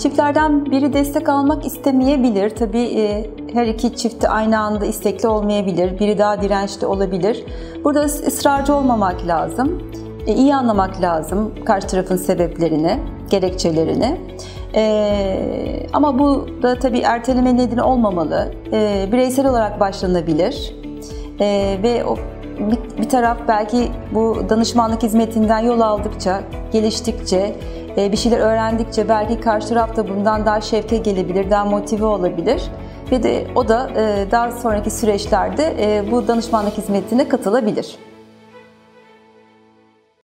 çiftlerden biri destek almak istemeyebilir. Tabii e, her iki çifti aynı anda istekli olmayabilir. Biri daha dirençli olabilir. Burada ısrarcı olmamak lazım. E, iyi anlamak lazım karşı tarafın sebeplerini, gerekçelerini. E, ama bu da tabii erteleme nedeni olmamalı. E, bireysel olarak başlanabilir. E, ve o bir, bir taraf belki bu danışmanlık hizmetinden yol aldıkça, geliştikçe, bir şeyler öğrendikçe belki karşı taraf da bundan daha şevke gelebilir, daha motive olabilir. Ve de o da e, daha sonraki süreçlerde e, bu danışmanlık hizmetine katılabilir.